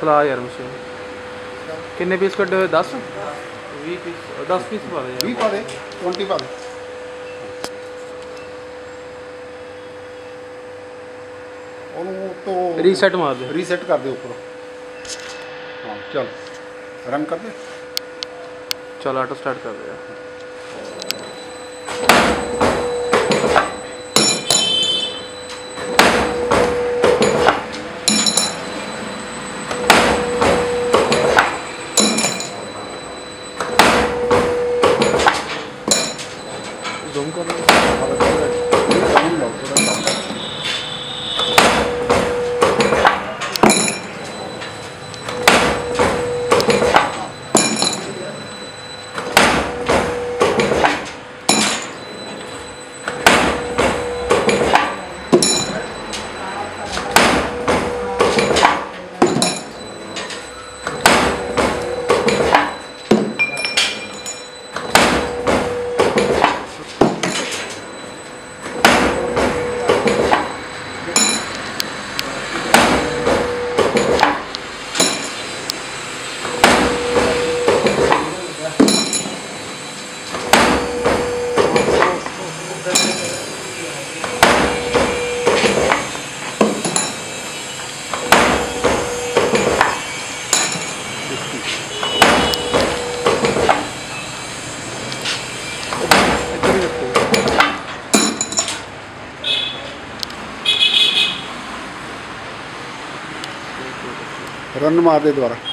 ਚਲਾ ਯਾਰ ਮਸ਼ੀਨ ਕਿੰਨੇ ਪੀਸ ਕੱਢੇ ਹੋਏ 10 20 ਪੀਸ 10 ਪੀਸ ਪਾ ਦੇ 20 ਪਾ ਦੇ 20 ਪਾ ਦੇ ਉਹਨੂੰ ਤੋਂ ਰੀਸੈਟ ਮਾਰ ਦੇ ਰੀਸੈਟ ਕਰ ਦੇ ਉੱਪਰ ਹਾਂ ਚਲ ਰਨ ਕਰ ਦੇ ਚਲ ਆਟੋ ਸਟਾਰਟ ਕਰ ਦੇ ਯਾਰ रन मार दे द्वारा।